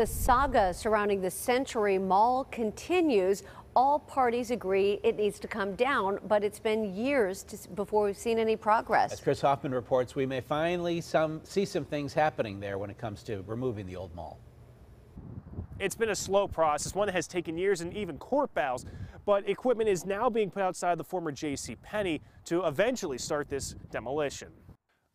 The saga surrounding the Century Mall continues. All parties agree it needs to come down, but it's been years to, before we've seen any progress. As Chris Hoffman reports, we may finally some, see some things happening there when it comes to removing the old mall. It's been a slow process, one that has taken years and even court battles, but equipment is now being put outside the former J.C. Penney to eventually start this demolition.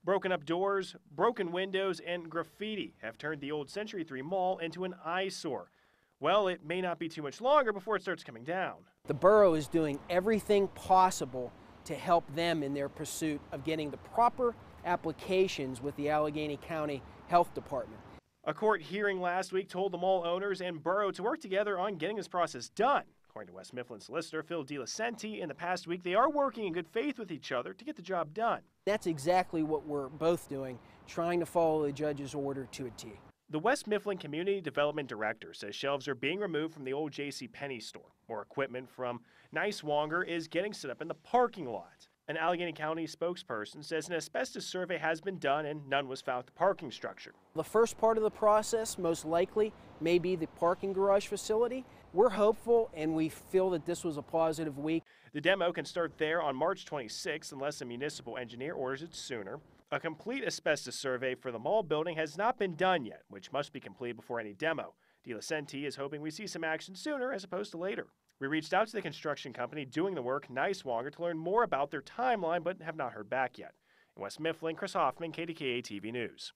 Broken up doors, broken windows, and graffiti have turned the old Century 3 Mall into an eyesore. Well, it may not be too much longer before it starts coming down. The borough is doing everything possible to help them in their pursuit of getting the proper applications with the Allegheny County Health Department. A court hearing last week told the mall owners and borough to work together on getting this process done. According to West Mifflin solicitor Phil DiLucente, in the past week they are working in good faith with each other to get the job done. That's exactly what we're both doing, trying to follow the judge's order to a T. The West Mifflin Community Development Director says shelves are being removed from the old J.C. Penney store. More equipment from Niswonger is getting set up in the parking lot. An Allegheny County spokesperson says an asbestos survey has been done and none was found at the parking structure. The first part of the process, most likely, may be the parking garage facility. We're hopeful and we feel that this was a positive week. The demo can start there on March 26 unless a municipal engineer orders it sooner. A complete asbestos survey for the mall building has not been done yet, which must be completed before any demo. DiLucente is hoping we see some action sooner as opposed to later. We reached out to the construction company doing the work, Niswonger, to learn more about their timeline, but have not heard back yet. In West Mifflin, Chris Hoffman, KDKA TV News.